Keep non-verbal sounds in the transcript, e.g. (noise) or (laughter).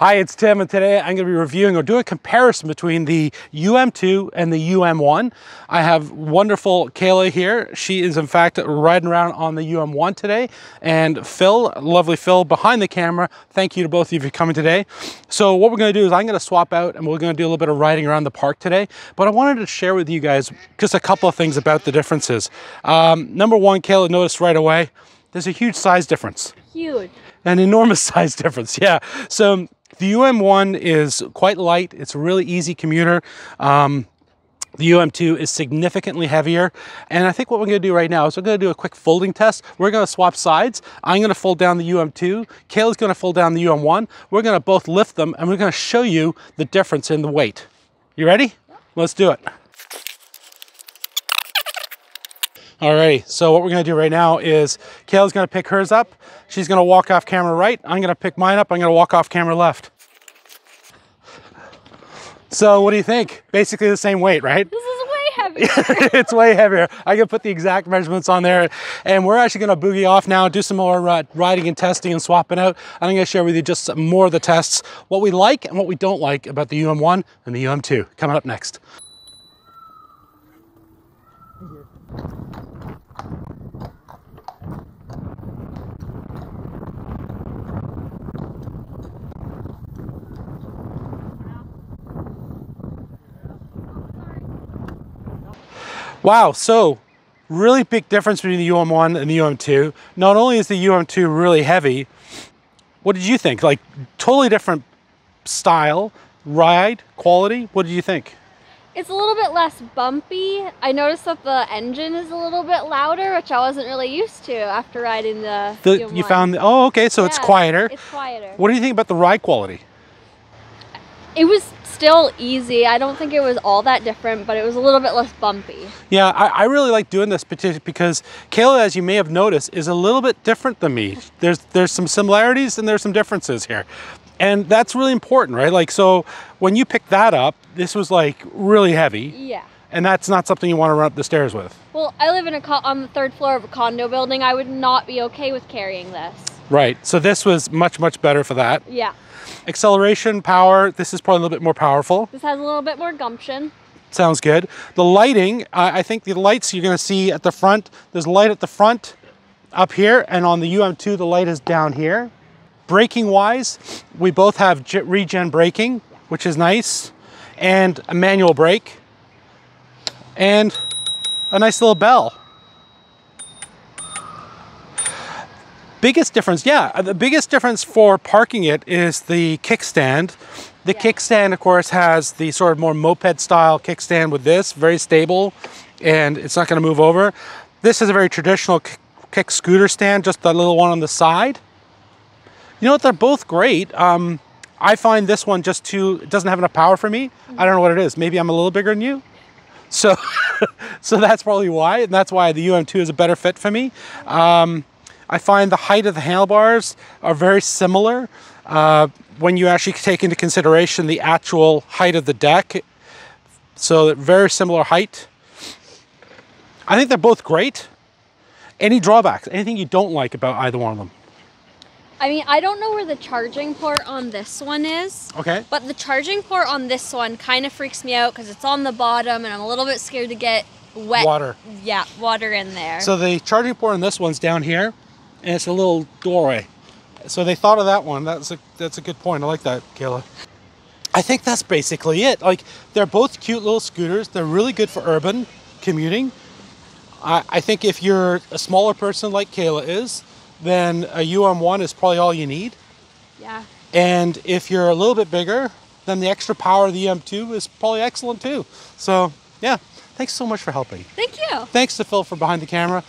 Hi, it's Tim, and today I'm going to be reviewing or doing a comparison between the UM2 and the UM1. I have wonderful Kayla here. She is, in fact, riding around on the UM1 today. And Phil, lovely Phil, behind the camera, thank you to both of you for coming today. So what we're going to do is I'm going to swap out and we're going to do a little bit of riding around the park today. But I wanted to share with you guys just a couple of things about the differences. Um, number one, Kayla noticed right away, there's a huge size difference. Huge. An enormous (laughs) size difference, yeah. So the UM1 is quite light. It's a really easy commuter. Um, the UM2 is significantly heavier. And I think what we're gonna do right now is we're gonna do a quick folding test. We're gonna swap sides. I'm gonna fold down the UM2. Kayla's gonna fold down the UM1. We're gonna both lift them and we're gonna show you the difference in the weight. You ready? Let's do it. Alrighty, so what we're gonna do right now is Kayla's gonna pick hers up. She's gonna walk off camera right. I'm gonna pick mine up. I'm gonna walk off camera left. So what do you think? Basically the same weight, right? This is way heavier. (laughs) it's way heavier. I can put the exact measurements on there. And we're actually gonna boogie off now, do some more uh, riding and testing and swapping out. I'm gonna share with you just more of the tests, what we like and what we don't like about the UM1 and the UM2. Coming up next. Wow, so really big difference between the UM1 and the UM2. Not only is the UM2 really heavy, what did you think? Like totally different style, ride, quality. What did you think? It's a little bit less bumpy. I noticed that the engine is a little bit louder, which I wasn't really used to after riding the, the You found, the, oh, okay, so yeah, it's quieter. It's quieter. What do you think about the ride quality? It was still easy. I don't think it was all that different, but it was a little bit less bumpy. Yeah, I, I really like doing this because Kayla, as you may have noticed, is a little bit different than me. There's there's some similarities and there's some differences here. And that's really important, right? Like, so when you pick that up, this was like really heavy. Yeah. And that's not something you want to run up the stairs with. Well, I live in a on the third floor of a condo building. I would not be okay with carrying this. Right. So this was much, much better for that. Yeah. Acceleration, power, this is probably a little bit more powerful. This has a little bit more gumption. Sounds good. The lighting, uh, I think the lights you're gonna see at the front, there's light at the front up here, and on the UM2, the light is down here. Braking wise, we both have regen braking, which is nice, and a manual brake, and a nice little bell. Biggest difference, yeah, uh, the biggest difference for parking it is the kickstand. The yeah. kickstand, of course, has the sort of more moped style kickstand with this, very stable, and it's not gonna move over. This is a very traditional kick scooter stand, just the little one on the side. You know what, they're both great. Um, I find this one just too, it doesn't have enough power for me. I don't know what it is. Maybe I'm a little bigger than you. So, (laughs) so that's probably why, and that's why the UM2 is a better fit for me. Um, I find the height of the handlebars are very similar uh, when you actually take into consideration the actual height of the deck. So very similar height. I think they're both great. Any drawbacks? Anything you don't like about either one of them? I mean, I don't know where the charging port on this one is. Okay. But the charging port on this one kind of freaks me out because it's on the bottom and I'm a little bit scared to get wet. Water. Yeah, water in there. So the charging port on this one's down here and it's a little doorway. So they thought of that one. That's a that's a good point. I like that, Kayla. I think that's basically it. Like they're both cute little scooters. They're really good for urban commuting. I, I think if you're a smaller person like Kayla is, then a UM1 is probably all you need. Yeah. And if you're a little bit bigger, then the extra power of the UM2 is probably excellent too. So yeah, thanks so much for helping. Thank you. Thanks to Phil for behind the camera.